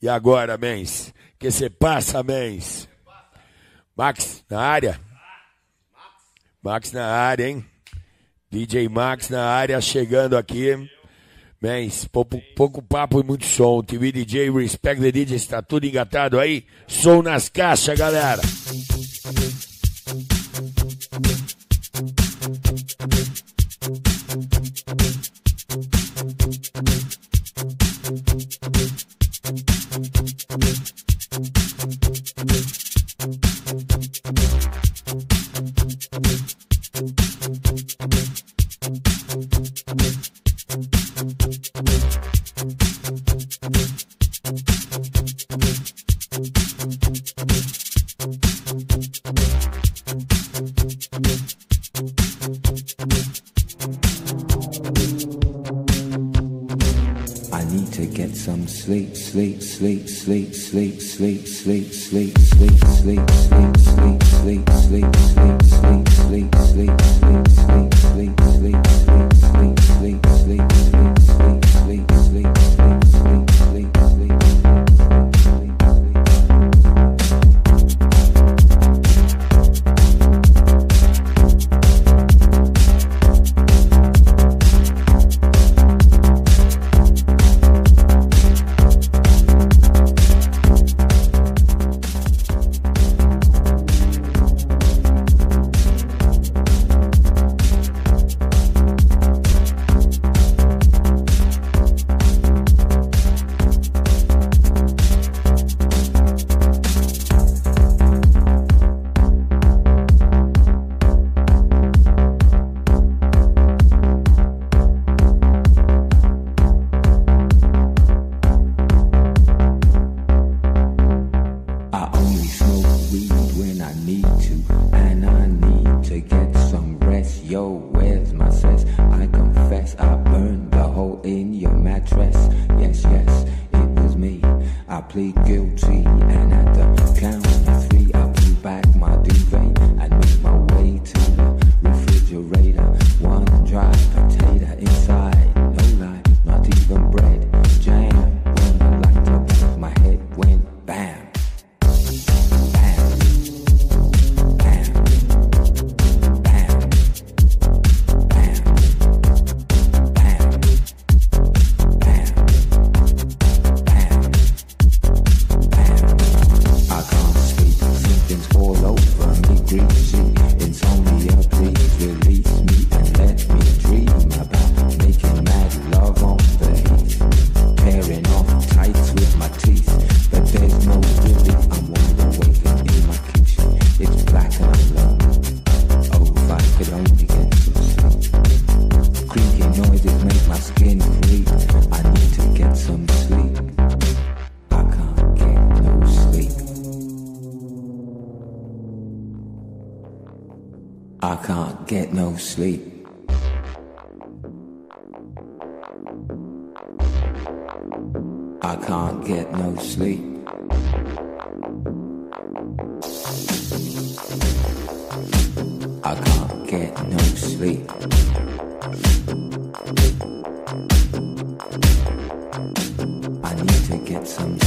E agora, mens, Que você passa, mens? Max na área. Max na área, hein? DJ Max na área chegando aqui. Mens, pouco, pouco papo e muito som. TV DJ, Respect the DJ, está tudo engatado aí. Som nas caixas, galera. I can't get no sleep. I can't get no sleep. I need to get some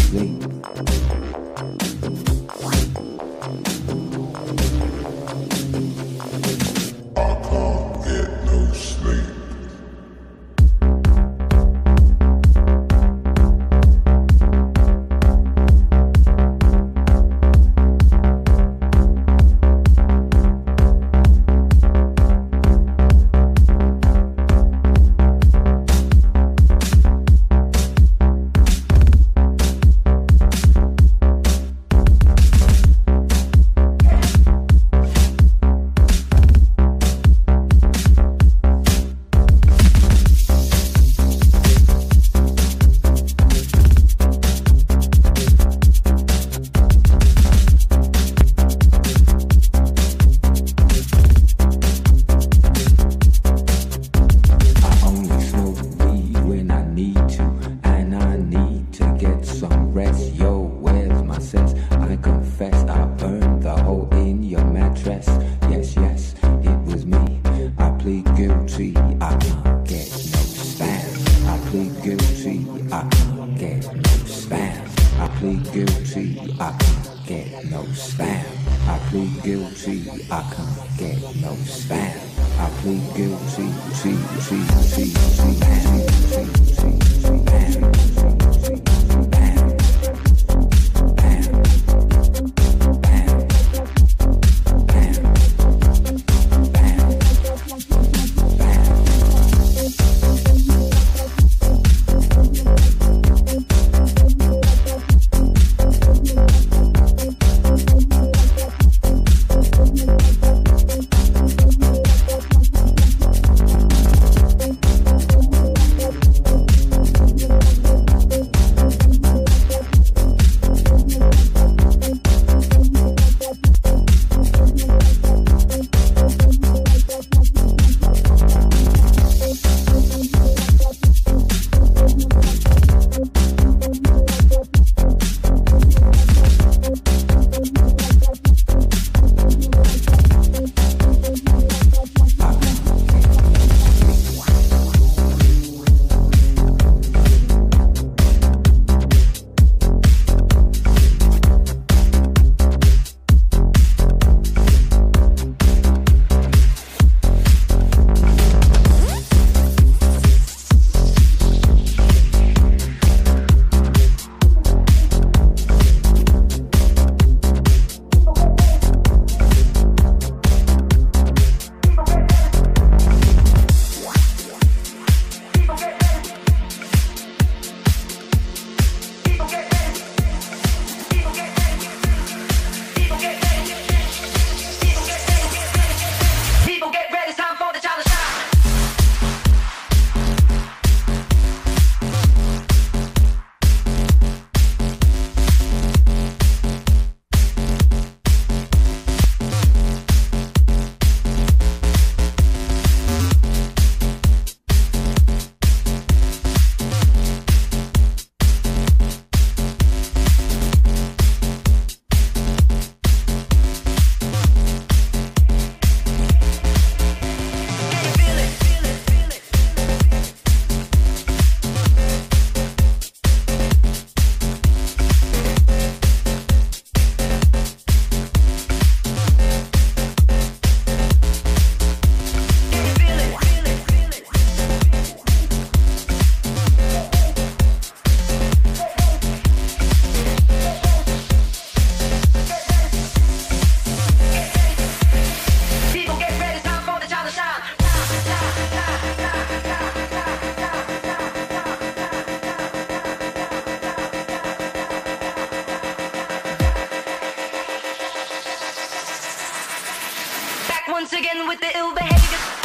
once again with the ill behavior.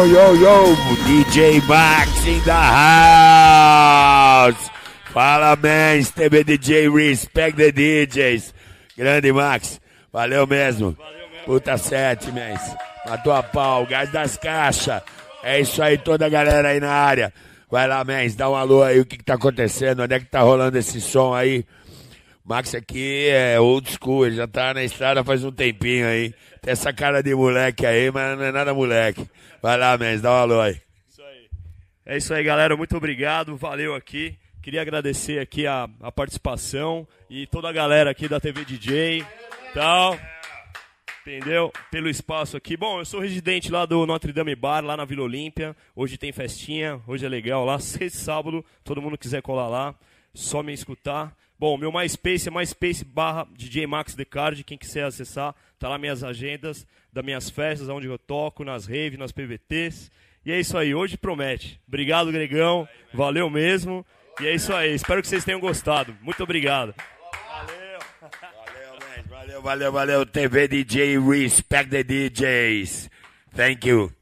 Yo, yo, yo, DJ Max in the house. Fala, man, TV DJ, respect the DJs. Grande Max, valeu mesmo. Puta sete, mens. Matou a pau, gás das caixas. É isso aí, toda a galera aí na área. Vai lá, mens, dá um alô aí, o que que tá acontecendo, onde é que tá rolando esse som aí. Max aqui é old school, ele já tá na estrada faz um tempinho aí. Tem essa cara de moleque aí, mas não é nada moleque. Vai lá, mens, dá um alô aí. Isso aí. É isso aí, galera. Muito obrigado. Valeu aqui. Queria agradecer aqui a, a participação e toda a galera aqui da TV DJ. Tal. Entendeu? Pelo espaço aqui. Bom, eu sou residente lá do Notre Dame Bar, lá na Vila Olímpia. Hoje tem festinha, hoje é legal lá. Sexta sábado, todo mundo quiser colar lá, só me escutar. Bom, meu MySpace é MySpace barra DJ Max The Card. Quem quiser acessar, tá lá minhas agendas das minhas festas, onde eu toco, nas raves, nas PVTs. E é isso aí, hoje promete. Obrigado, Gregão. Valeu mesmo. E é isso aí, espero que vocês tenham gostado. Muito obrigado. Valeu, man. Valeu, valeu, valeu. TV DJ, respect the DJs. Thank you.